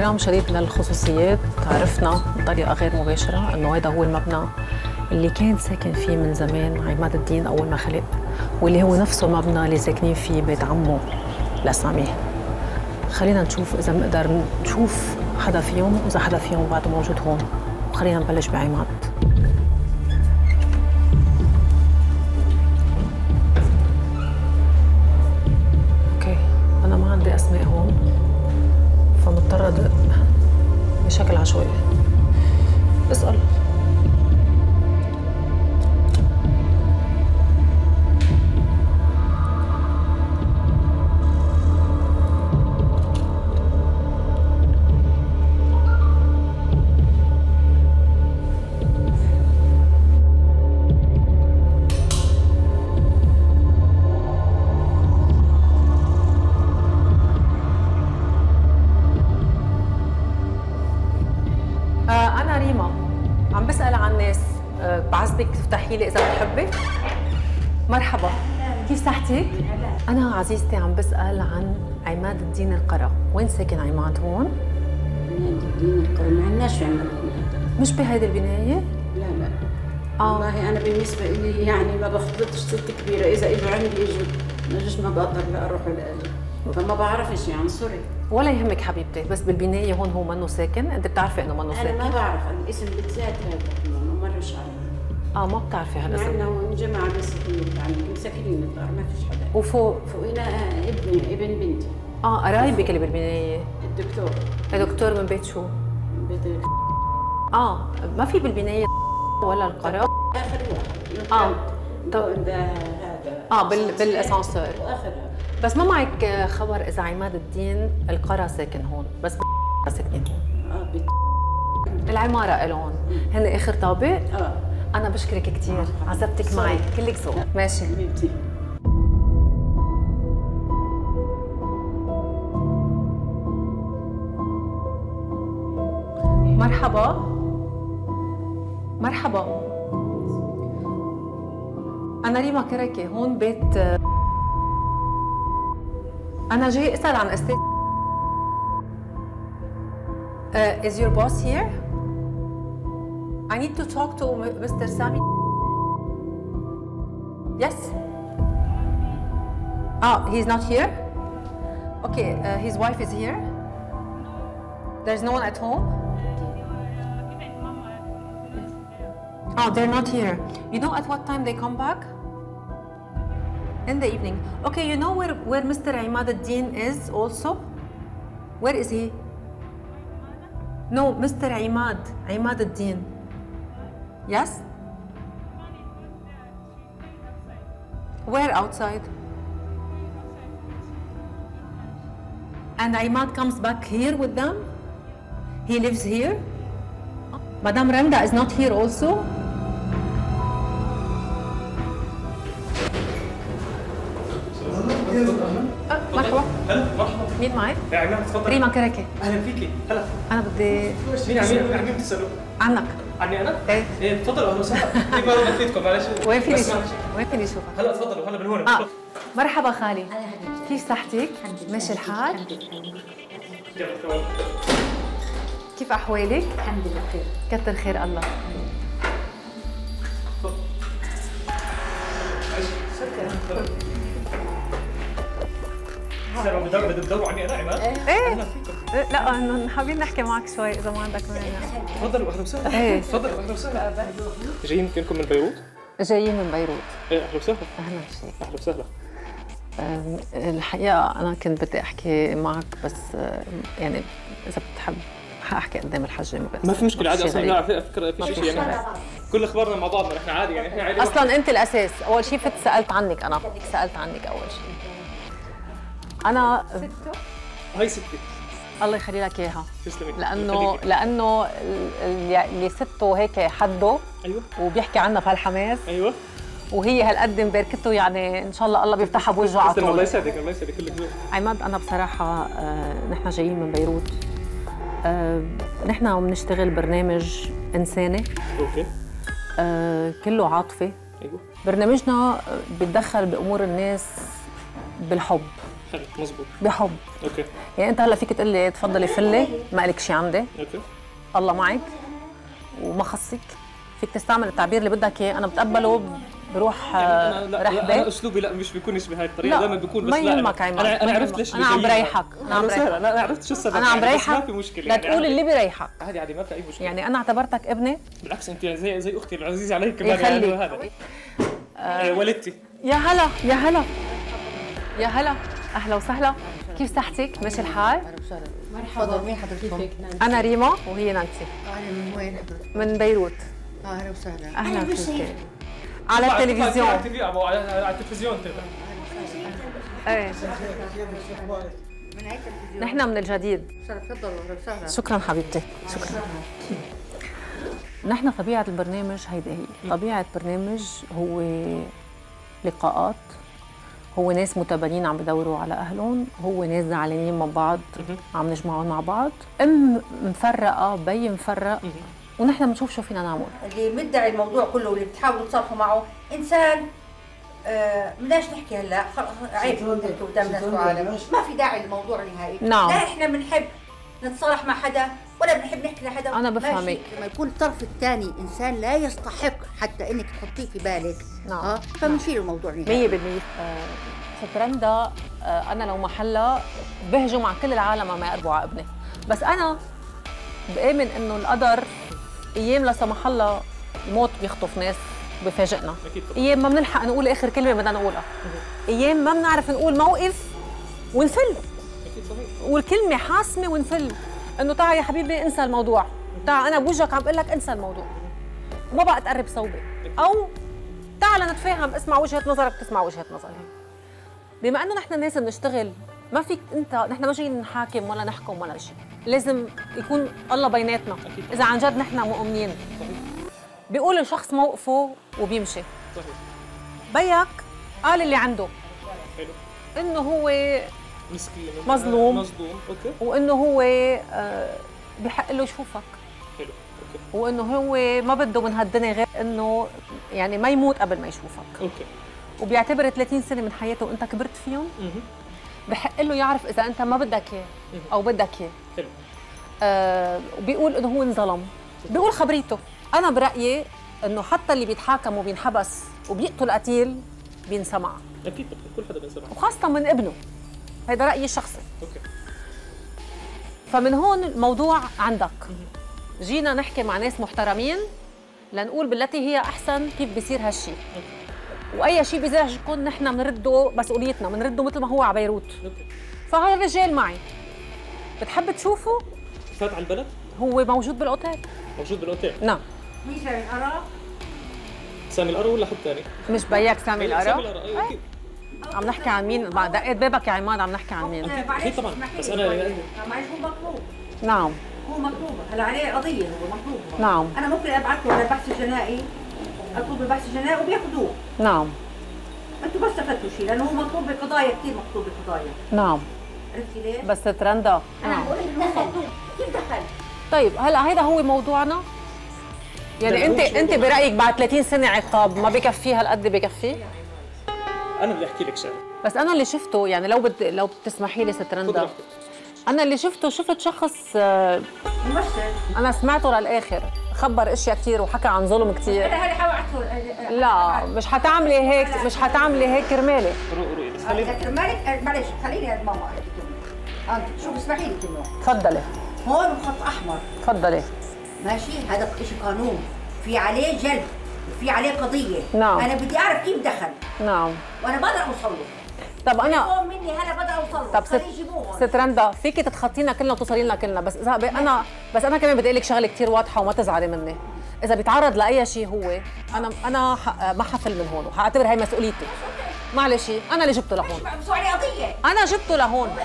باحترام شديد للخصوصيات. عرفنا بطريقة غير مباشرة إنه هذا هو المبنى اللي كان ساكن فيه من زمان عماد الدين أول ما خلق واللي هو نفسه المبنى اللي ساكنين فيه بيت عمه لسامي. خلينا نشوف إذا بنقدر نشوف حدا فيهم وإذا حدا فيهم بعده موجود هون. وخلينا نبلش بعماد. بشكل عشوائي. ريما عم بسأل عن الناس آه بعزبك تفتحي لي إذا بتحبي. مرحبا. كيف صحتك؟ أنا عزيزتي عم بسأل عن عماد الدين القرا. وين ساكن عماد هون؟ عماد الدين القرى ما عندناش عماد الدين مش بهيدي البناية؟ لا لا. آه. والله أنا بالنسبة لي يعني ما بخلطش ست كبيرة. إذا اجوا عندي اجوا ما بقدر لا أروح ولا أجي. فما بعرفش يعني سوري. ولا يهمك حبيبتي بس بالبناية هون هو منه ساكن أنت بتعرفي إنه منه أنا ساكن؟ ما بعرف عن اسم بالذات هذا ما مرش علي. آه ما بتعرفي هالاسم. إنه هون جماعة بس يعني مساكنين الدار ما فيش حدا. وفوق؟ فوقنا ابني ابن بنتي. آه قرايبك اللي بالبناية. الدكتور. دكتور من بيت شو؟ بده آه ما في بالبناية ولا القرا آخر واحد. آه. طب هذا. آه بال بالأسانسير. واخر هذا بس ما معك خبر إذا عماد الدين القرى ساكن هون بس ساكنين هون. بت... العمارة الهم هن آخر طابق آه. أنا بشكرك كثير عزبتك سوري. معي. كلك ذوق ماشي. حبيبتي. مرحبا. مرحبا. أنا ريما كركي. هون بيت انا جاي اسال عن استاذ Uh, is your boss here? I need to talk to M- Mr. Sami. Yes? Oh, he's not here? Okay, uh, his wife is here? There's no one at home? Oh, they're not here. You know at what time they come back? In the evening. Okay, you know where, where Mr. Imad al-Din is also? Where is he? No, Mr. Imad, Imad al-Din. Yes? Where outside? And Imad comes back here with them? He lives here? Madame Renda is not here also? هلا مرحبا. مين معي؟ يا عماد تفضل. ريما كركي أهلا فيكي. هلا. أنا بدي مين عم مين عم بتسالوا عنك. عني أنا؟ إيه. إيه تفضلوا أهلا وسهلا. كيف أنا بفيدكم معلش. وين فيني اشوفك؟ وين فيني اشوفك؟ هلا تفضلوا هلا من هون. آه. مرحبا خالي. هلا حبيبتي كيف صحتك؟ ماشي الحال؟ الحمد لله. يلا، تفضل. كيف أحوالك؟ الحمد لله بخير. كتر خير الله. سلام بدور بدهم يدوروا عني أنا عماد إيه. أهلا فيكم. لا إنه حابين نحكي معك شوي إذا ما عندك مانع. تفضلوا أهلا وسهلا. إيه. تفضلوا أهلا وسهلا. جايين كلكم من بيروت؟ جايين من بيروت. إيه أهلا وسهلا. أهلا فيك أهلا وسهلا. الحقيقة أنا كنت بدي أحكي معك بس يعني إذا بتحب حأحكي قدام الحجة ما في مشكلة عادي شيء أصلا غريب. لا على فكره ما في شيء يعني. كل أخبارنا مع بعضنا إحنا عادي يعني إحنا عادي. أصلا أنت الأساس. أول شيء فت سألت عنك أنا سألت عنك أول شيء. أنا هاي ستي الله يخلي لك إياها. تسلمي. لأنه. لأنه ال- اللي اللي سته هيك حده أيوه. وبيحكي عنها بهالحماس أيوه. وهي هالقد مباركته يعني إن شاء الله الله بيفتحها بوجهه على تسلم. الله طول. يسعدك الله يسعدك. كلك ذوق عماد أنا بصراحة آه، نحن جايين من بيروت. آه، نحن عم نشتغل برنامج إنساني. Okay. آه، كله عاطفه أيوه. برنامجنا بيتدخل بأمور الناس بالحب. حلو مزبوط بحب. Okay. يعني أنت هلا فيك تقول لي تفضلي فلي ما لك شيء عندي. Okay. الله معك. وما خصك. فيك تستعمل التعبير اللي بدك إياه. أنا بتقبله بروح يعني آه، أنا لا أنا أسلوبي لا مش بيكونش بهاي الطريقة. لا، دائما بيكون بس ما لا يهمك عماد، أنا أنا ما عرفت. ليش أنا عم. بريحك، أنا عم بريحك. أنا أنا عرفت شو السبب. أنا عم يعني، بريحك ما في مشكلة. لا يعني تقول. اللي بريحك. عادي عادي ما في أي مشكلة. يعني أنا اعتبرتك ابني. بالعكس أنت زي زي أختي العزيزة علي كمان. يعني هذا. آه. والدتي. يا هلا يا هلا. يا هلا. أهلا وسهلا. كيف صحتك؟ ماشي الحال؟ تفضل مين حضرتك؟ أنا ريما وهي نانسي. أنا من وين حضرتك؟ من بيروت. أهلا وسهلا. أهلا فيك. على التلفزيون. على التلفزيون إيه من هيك التلفزيون نحن من الجديد. تفضل أهلا وسهلا. شكرا حبيبتي. شكرا. نحن طبيعة البرنامج هيدي هي. طبيعة برنامج هو لقاءات هو ناس متبانين عم بدوروا على أهلهم هو ناس زعلانين من بعض عم نجمعهم مع بعض. أم مفرقة بي مفرق ونحن بنشوف شو فينا نعمل. اللي مدعي الموضوع كله واللي بتحاولوا تصالحوا معه إنسان آه بدناش نحكي هلأ خلص عيب. أنتوا قدام ناس وعالم ما في داعي للموضوع نهائي. نعم. لا إحنا بنحب نتصالح مع حدا ولا بنحب نحكي لحدا؟ أنا ماشي. بفهمك. لما يكون الطرف الثاني إنسان لا يستحق حتى إنك تحطيه في بالك. نعم. آه فبنشيل الموضوع نهائي. مية بالمية. آه، ست رندا آه، أنا لو محلها بهجم على كل العالم ما يقربوا على ابني بس أنا بآمن إنه القدر أيام لا سمح الله الموت بيخطف ناس بفاجئنا. أكيد طبعا. أيام ما بنلحق نقول آخر كلمة بدنا نقولها. أيام ما بنعرف نقول موقف ونفل. والكلمة حاسمة ونفل إنه تعا يا حبيبي انسى الموضوع. تعا أنا بوجهك عم بقول لك انسى الموضوع. وما بقى تقرب صوبي أو تعال نتفاهم اسمع وجهة نظرك تسمع وجهة نظري. بما إنه نحن الناس بنشتغل ما فيك أنت نحن ما جايين نحاكم ولا نحكم ولا شيء لازم يكون الله بيناتنا. إذا عن جد نحن مؤمنين. بيقول الشخص موقفه وبيمشي. صحيح. بيك قال اللي عنده. حلو. إنه هو مسكين مظلوم. مظلوم. أوكي. وإنه هو آه، بحق له يشوفك حلو. Okay. وإنه هو ما بده من هالدنيا غير إنه يعني ما يموت قبل ما يشوفك. Okay. وبيعتبر 30 سنة من حياته وإنت كبرت فيهم. بحق له يعرف إذا إنت ما بدك إياه أو بدك إياه. حلو. آه وبيقول إنه هو انظلم. بيقول خبريته. أنا برأيي إنه حتى اللي بيتحاكم وبينحبس وبيقتل قتيل بينسمع. أكيد. كل حدا بينسمع. وخاصة من ابنه. هيدا رأيي الشخصي. Okay. فمن هون الموضوع عندك. جينا نحكي مع ناس محترمين لنقول بالتي هي أحسن كيف بيصير هالشيء وأي شيء بيزعجكم نحن بنرده مسؤوليتنا بنرده مثل ما هو على بيروت. فهذا الرجال معي. بتحب تشوفه؟ فات على البلد؟ هو موجود بالأوتيل. موجود بالأوتيل. نعم. مين سامي العرب؟ سامي القرا ولا حد ثاني؟ مش بياك سامي سامي القرا القرا أيوه أكيد عم نحكي عن مين؟ بعد دقيت بابك يا عماد عم نحكي عن مين؟ أكيد طبعاً. بس شوي. معلش هو مطلوب. نعم. هو مطلوب. هلا عليه قضية هو مطلوب. نعم. أنا ممكن ابعث له للبحث الجنائي؟ أطلب البحث الجنائي وبياخذوه نعم. أنتوا بس استفدتوا شيء لأنه هو مطلوب بقضايا كثير مطلوب بقضايا. نعم. عرفتي ليش؟ بس ترندا أنا نعم بقول لك انه مطلوب. كيف دخل؟ طيب هلا هيدا هو موضوعنا؟ يعني أنت أنت. برأيك بعد 30 سنة عقاب ما بكفي هالقد بكفي أنا بدي أحكي لك شغلة. بس أنا اللي شفته يعني لو بد لو بتسمحي لي ست خذ رندا راحتك. أنا اللي شفته شفت شخص آه، ممثل. أنا سمعته للآخر. خبر إشياء كثير وحكى عن ظلم كثير أنا هذا حابعته لا مش حتعملي هيك مش حتعملي هيك كرمالي. روقي روقي بس خلينا مالك معلش خليني يا ماما أحكي كلمه أنت شوف اسمحي لي كلمه تفضلي. هون خط أحمر. تفضلي. ماشي؟ هذا شيء قانون. في عليه جلد في عليه قضية. نعم. أنا بدي أعرف كيف دخل. نعم. وأنا بقدر اوصل له طب أنا مني هلا بقدر اوصل له طب ست. ست رندا فيك تتخطينا كلنا وتوصلي لنا كلنا بس إذا ب- أنا بس أنا كمان بدي أقول لك شغلة كثير واضحة وما تزعلي مني. إذا بيتعرض لأي شيء هو أنا أنا ح- ما حفل من هون وحأعتبر هي مسؤوليتي. معلش أنا اللي جبته لهون. أنا جبته لهون.